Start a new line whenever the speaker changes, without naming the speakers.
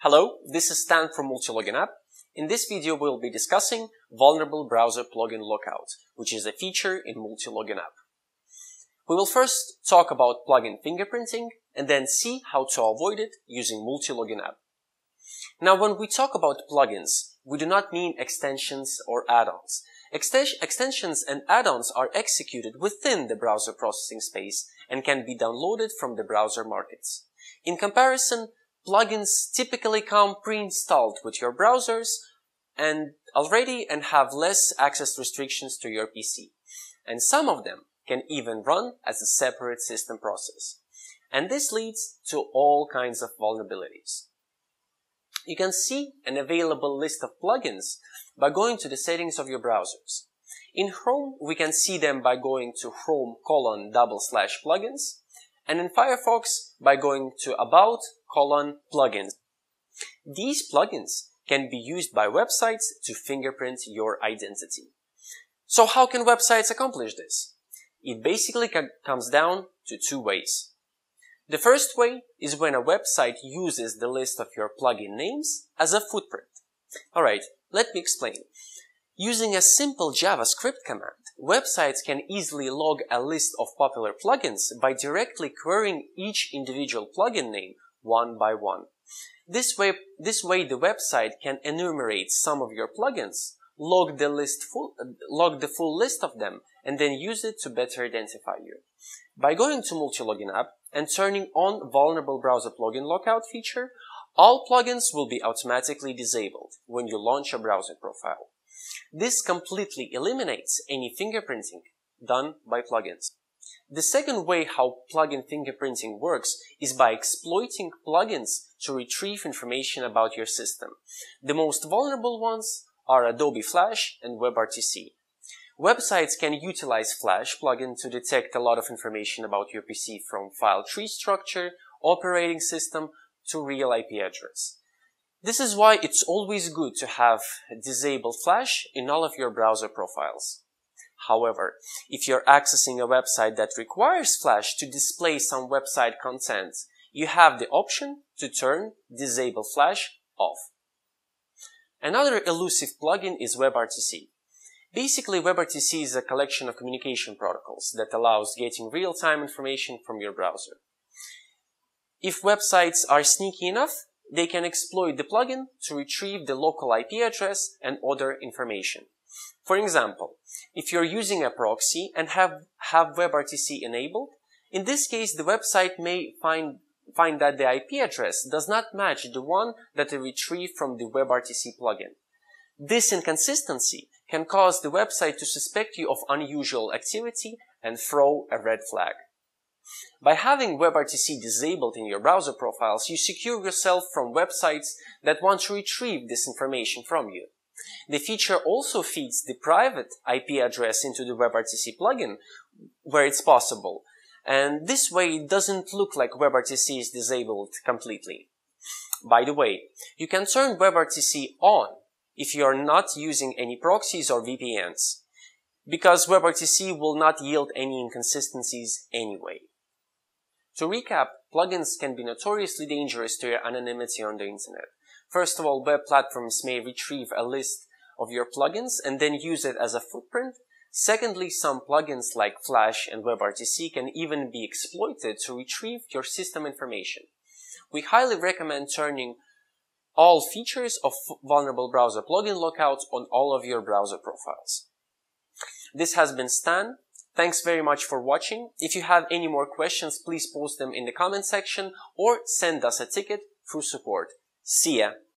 Hello, this is Stan from Multilogin app. In this video, we'll be discussing Vulnerable Browser Plugin Lockout, which is a feature in Multilogin app. We will first talk about plugin fingerprinting and then see how to avoid it using Multilogin app. Now, when we talk about plugins, we do not mean extensions or add-ons. extensions and add-ons are executed within the browser processing space and can be downloaded from the browser markets. In comparison, plugins typically come pre-installed with your browsers and already and have less access restrictions to your PC. And some of them can even run as a separate system process. And this leads to all kinds of vulnerabilities. You can see an available list of plugins by going to the settings of your browsers. In Chrome, we can see them by going to Chrome colon double slash plugins and in Firefox by going to About colon plugins. These plugins can be used by websites to fingerprint your identity. So how can websites accomplish this? It basically comes down to two ways. The first way is when a website uses the list of your plugin names as a footprint. Alright, let me explain. Using a simple JavaScript command, websites can easily log a list of popular plugins by directly querying each individual plugin name one by one. This way, this way the website can enumerate some of your plugins, log the list full, log the full list of them, and then use it to better identify you. By going to Multilogin app and turning on vulnerable browser plugin lockout feature, all plugins will be automatically disabled when you launch a browser profile. This completely eliminates any fingerprinting done by plugins. The second way how plugin fingerprinting works is by exploiting plugins to retrieve information about your system. The most vulnerable ones are Adobe Flash and WebRTC. Websites can utilize Flash plugin to detect a lot of information about your PC from file tree structure, operating system, to real IP address. This is why it's always good to have disabled Flash in all of your browser profiles. However, if you're accessing a website that requires Flash to display some website content, you have the option to turn Disable Flash off. Another elusive plugin is WebRTC. Basically, WebRTC is a collection of communication protocols that allows getting real-time information from your browser. If websites are sneaky enough, they can exploit the plugin to retrieve the local IP address and other information. For example, if you're using a proxy and have, have WebRTC enabled, in this case, the website may find, find that the IP address does not match the one that it retrieved from the WebRTC plugin. This inconsistency can cause the website to suspect you of unusual activity and throw a red flag. By having WebRTC disabled in your browser profiles, you secure yourself from websites that want to retrieve this information from you. The feature also feeds the private IP address into the WebRTC plugin where it's possible. And this way it doesn't look like WebRTC is disabled completely. By the way, you can turn WebRTC on if you are not using any proxies or VPNs, because WebRTC will not yield any inconsistencies anyway. To recap, plugins can be notoriously dangerous to your anonymity on the internet. First of all, web platforms may retrieve a list of your plugins and then use it as a footprint. Secondly, some plugins like Flash and WebRTC can even be exploited to retrieve your system information. We highly recommend turning all features of vulnerable browser plugin lockouts on all of your browser profiles. This has been Stan. Thanks very much for watching. If you have any more questions, please post them in the comment section or send us a ticket through support. See ya!